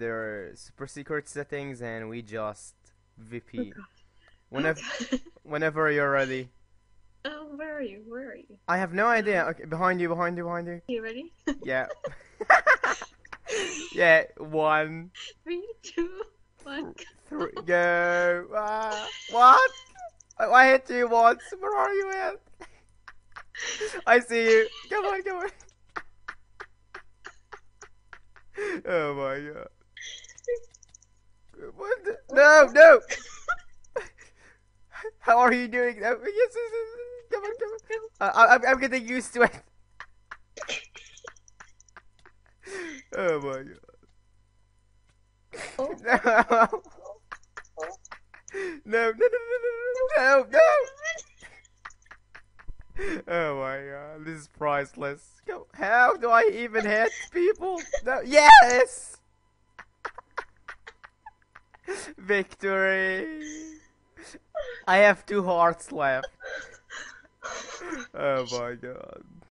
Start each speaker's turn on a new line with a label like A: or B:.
A: their super secret settings and we just
B: Oh,
A: VP.
B: God.
A: Whenever,
B: Okay.
A: whenever you're ready.
B: oh, where are you? Where are you?
A: I have no idea. Okay, behind you, behind you, behind you.
B: You ready?
A: Yeah. yeah, one,
B: Three, two, one.
A: three, go. Ah, what? I, I hit you once. Where are you at? I see you. Come on, come on. Oh my god. No, no. How are you doing? Yes, yes, yes. Come on, come on. I, I, I'm- I'm getting used to it. Oh my
B: Oh.
A: god. No. No, no, no, no, no, no, no. Oh my god, this is priceless. How do I even hit people? No, yes! Victory! I have two hearts left. Oh my god.